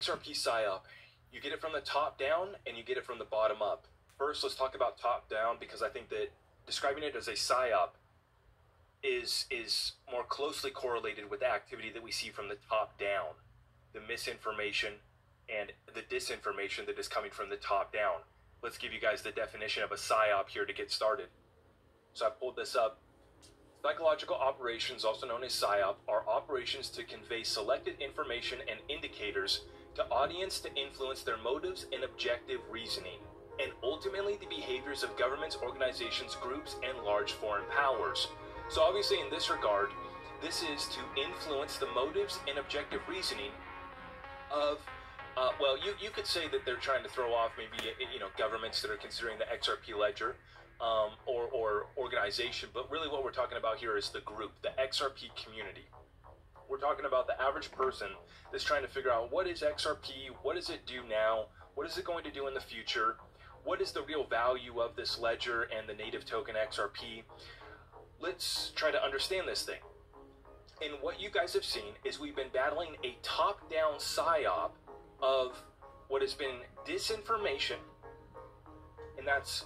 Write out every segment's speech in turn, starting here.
XRP PSYOP, you get it from the top down and you get it from the bottom up. First, let's talk about top down because I think that describing it as a PSYOP is is more closely correlated with the activity that we see from the top down, the misinformation and the disinformation that is coming from the top down. Let's give you guys the definition of a PSYOP here to get started. So I pulled this up. Psychological operations, also known as PSYOP, are operations to convey selected information and indicators to audience to influence their motives and objective reasoning, and ultimately the behaviors of governments, organizations, groups, and large foreign powers. So, obviously, in this regard, this is to influence the motives and objective reasoning of uh, well, you, you could say that they're trying to throw off maybe you know governments that are considering the XRP ledger um, or, or organization, but really what we're talking about here is the group, the XRP community. We're talking about the average person that's trying to figure out what is XRP, what does it do now, what is it going to do in the future, what is the real value of this ledger and the native token XRP. Let's try to understand this thing. And what you guys have seen is we've been battling a top-down psyop of what has been disinformation, and that's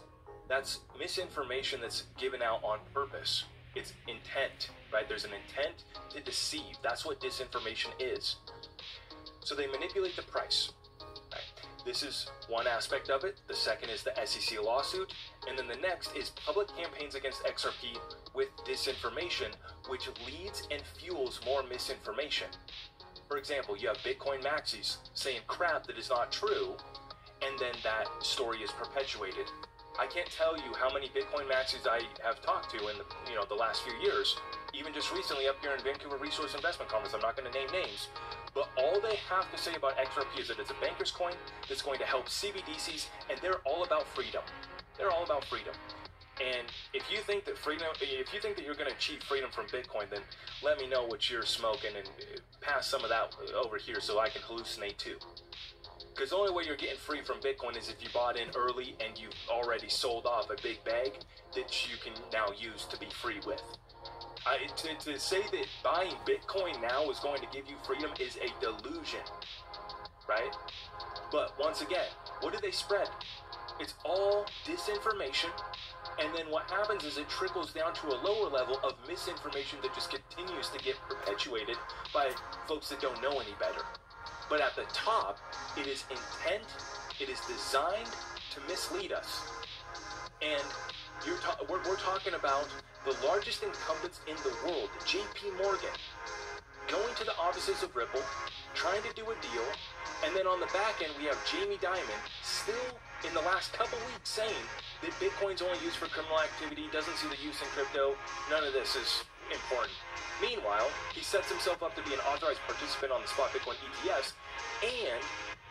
that's misinformation that's given out on purpose. It's intent, right? There's an intent to deceive. That's what disinformation is. So they manipulate the price. Right? This is one aspect of it. The second is the SEC lawsuit. And then the next is public campaigns against XRP with disinformation, which leads and fuels more misinformation. For example, you have Bitcoin maxis saying crap that is not true, and then that story is perpetuated. I can't tell you how many Bitcoin maxis I have talked to in the you know the last few years. Even just recently up here in Vancouver Resource Investment Conference, I'm not going to name names, but all they have to say about XRP is that it's a banker's coin that's going to help CBDCs, and they're all about freedom. They're all about freedom. And if you think that freedom, if you think that you're going to achieve freedom from Bitcoin, then let me know what you're smoking and uh, pass some of that over here so I can hallucinate too. Because the only way you're getting free from Bitcoin is if you bought in early and you've already sold off a big bag that you can now use to be free with. Uh, I, to, to say that buying Bitcoin now is going to give you freedom is a delusion, right? But once again, what do they spread? It's all disinformation and then what happens is it trickles down to a lower level of misinformation that just continues to get perpetuated by folks that don't know any better. But at the top, it is intent, it is designed to mislead us. And you're ta- we're, we're talking about the largest incumbents in the world, JP Morgan, going to the offices of Ripple, trying to do a deal, and then on the back end, we have Jamie Dimon still in the last couple weeks saying that Bitcoin's only used for criminal activity, doesn't see the use in crypto. None of this is important. Meanwhile, he sets himself up to be an authorized participant on the spot Bitcoin ETFs, and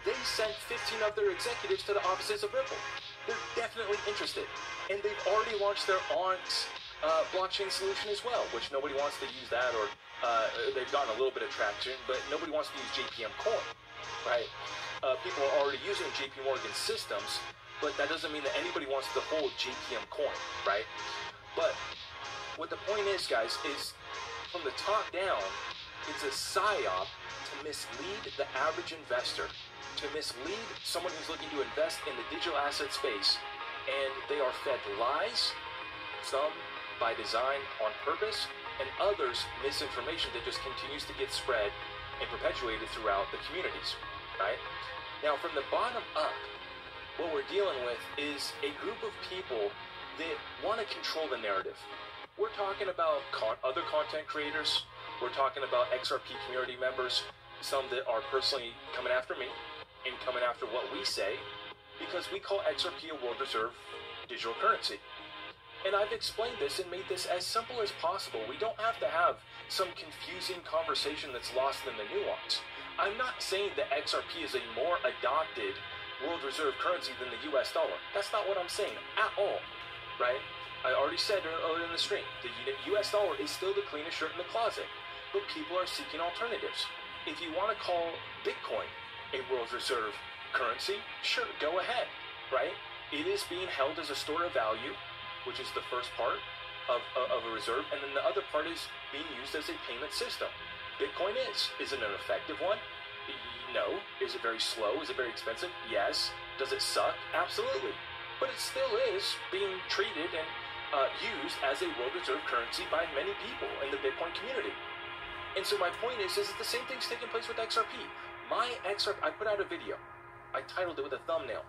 they sent 15 of their executives to the offices of Ripple. They're definitely interested. And they've already launched their Onyx uh, blockchain solution as well, which nobody wants to use that, or uh, they've gotten a little bit of traction, but nobody wants to use JPM Coin, right? Uh, people are already using JP Morgan systems, but that doesn't mean that anybody wants to hold JPM Coin, right? But what the point is, guys, is from the top down, it's a psyop to mislead the average investor, to mislead someone who's looking to invest in the digital asset space, and they are fed lies, some by design on purpose, and others misinformation that just continues to get spread and perpetuated throughout the communities, right? Now, from the bottom up, what we're dealing with is a group of people that want to control the narrative. We're talking about con- other content creators. We're talking about XRP community members, some that are personally coming after me and coming after what we say because we call XRP a world reserve digital currency. And I've explained this and made this as simple as possible. We don't have to have some confusing conversation that's lost in the nuance. I'm not saying that XRP is a more adopted world reserve currency than the US dollar. That's not what I'm saying at all, right? I already said earlier in the stream, the US dollar is still the cleanest shirt in the closet, but people are seeking alternatives. If you want to call Bitcoin a world reserve currency, sure, go ahead, right? It is being held as a store of value, which is the first part of, of a reserve, and then the other part is being used as a payment system. Bitcoin is. Is it an effective one? No. Is it very slow? Is it very expensive? Yes. Does it suck? Absolutely. But it still is being treated and uh, used as a world reserve currency by many people in the Bitcoin community. And so my point is, is that the same thing's taking place with XRP. My XRP, I put out a video. I titled it with a thumbnail.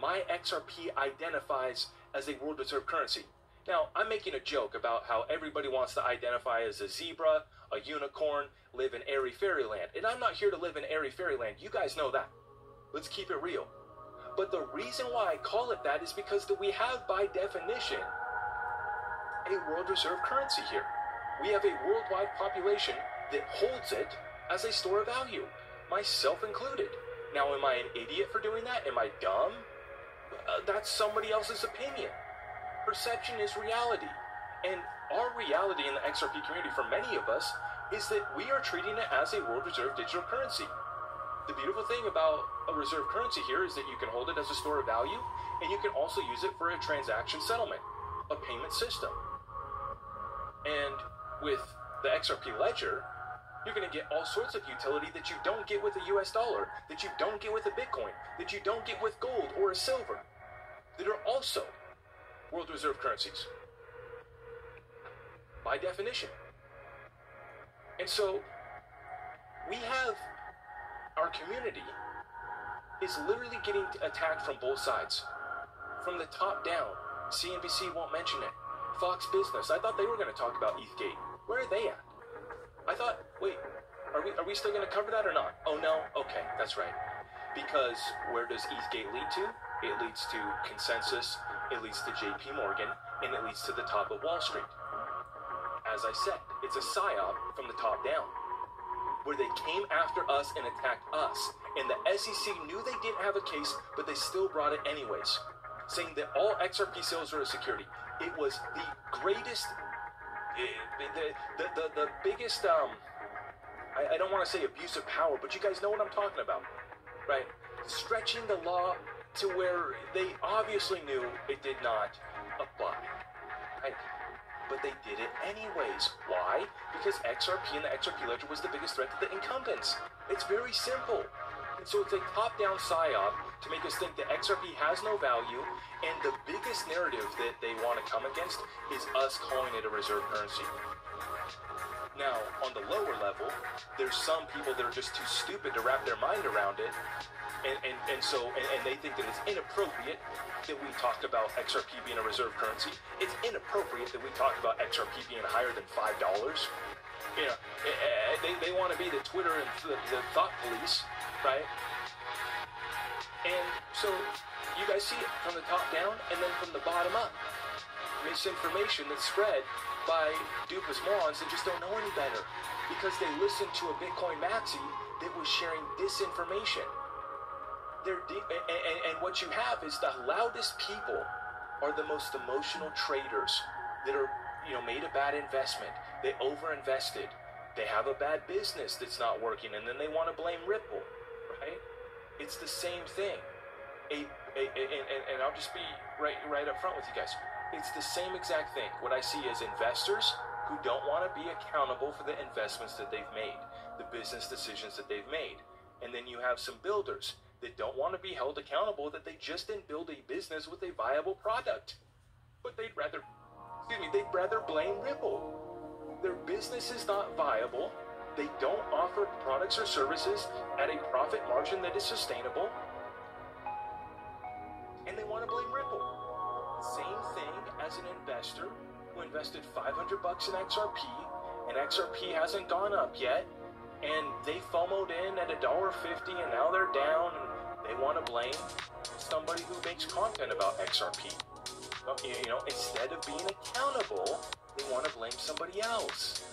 My XRP identifies as a world reserve currency. Now, I'm making a joke about how everybody wants to identify as a zebra, a unicorn, live in airy fairyland. And I'm not here to live in airy fairyland. You guys know that. Let's keep it real. But the reason why I call it that is because that we have, by definition, a world reserve currency here. We have a worldwide population that holds it as a store of value, myself included. Now, am I an idiot for doing that? Am I dumb? Uh, that's somebody else's opinion. Perception is reality. And our reality in the XRP community for many of us is that we are treating it as a world reserve digital currency. The beautiful thing about a reserve currency here is that you can hold it as a store of value and you can also use it for a transaction settlement, a payment system. And with the XRP ledger, you're going to get all sorts of utility that you don't get with a US dollar, that you don't get with a Bitcoin, that you don't get with gold or a silver, that are also world reserve currencies. By definition. And so we have our community is literally getting attacked from both sides. From the top down. CNBC won't mention it. Fox Business. I thought they were going to talk about ETHGate. Where are they at? I thought, wait, are we are we still going to cover that or not? Oh no, okay, that's right. Because where does ETHGate lead to? It leads to ConsenSys, it leads to JP Morgan, and it leads to the top of Wall Street. As I said, it's a psyop from the top down, where they came after us and attacked us, and the SEC knew they didn't have a case, but they still brought it anyways, saying that all XRP sales are a security. It was the greatest, eh, the the the, the biggest um. I, I don't want to say abuse of power, but you guys know what I'm talking about, right? Stretching the law to where they obviously knew it did not apply. Right? But they did it anyways. Why? Because XRP and the XRP ledger was the biggest threat to the incumbents. It's very simple. And so it's a top-down psyop to make us think that XRP has no value, and the biggest narrative that they want to come against is us calling it a reserve currency. Now, on the lower level, there's some people that are just too stupid to wrap their mind around it, and, and, and so and, and they think that it's inappropriate that we talk about XRP being a reserve currency. It's inappropriate that we talk about XRP being higher than five dollars. You know, eh, eh, they, they want to be the Twitter and the, the thought police, right? And so you guys see it from the top down and then from the bottom up. Misinformation that's spread by dubious morons that just don't know any better because they listened to a Bitcoin maxi that was sharing disinformation and, and, and what you have is the loudest people are the most emotional traders that are, you know, made a bad investment. They overinvested. They have a bad business that's not working, and then they want to blame Ripple, right? It's the same thing. A, a, a and, and I'll just be right, right up front with you guys. It's the same exact thing. What I see is investors who don't want to be accountable for the investments that they've made, the business decisions that they've made. And then you have some builders that don't want to be held accountable that they just didn't build a business with a viable product. But they'd rather, excuse me, they'd rather blame Ripple. Their business is not viable. They don't offer products or services at a profit margin that is sustainable. And they want to blame Ripple. Same thing as an investor who invested 500 bucks in XRP and XRP hasn't gone up yet and they FOMOed in at a dollar fifty and now they're down and they want to blame somebody who makes content about XRP. You know, instead of being accountable, they want to blame somebody else.